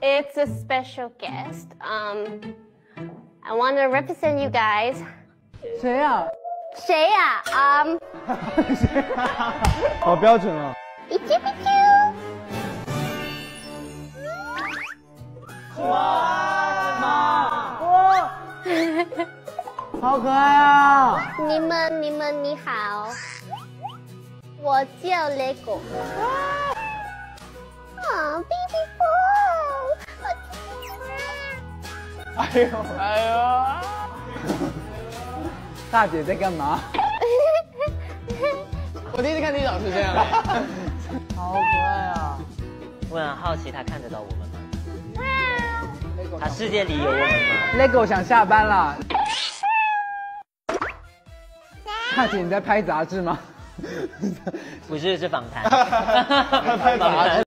It's a special guest. Um, I want to represent you guys. 谁呀、啊？谁呀、啊？嗯、um, 好标准啊！一啾一啾。好可爱啊！你们你们你好，我叫 Lego。啊，baby boy，哎呦哎呦！大姐在干嘛？我第一次看你老师这样，好可爱啊！我很好奇，他看得到我们吗？他世界里有我们吗？Lego 想下班了。大姐，你在拍杂志吗？不是，是访谈。拍杂志。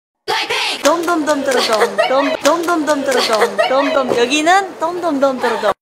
돔돔돔 뚜루돔 돔돔돔 뚜루돔 돔돔 여기는 돔돔돔 뚜루돔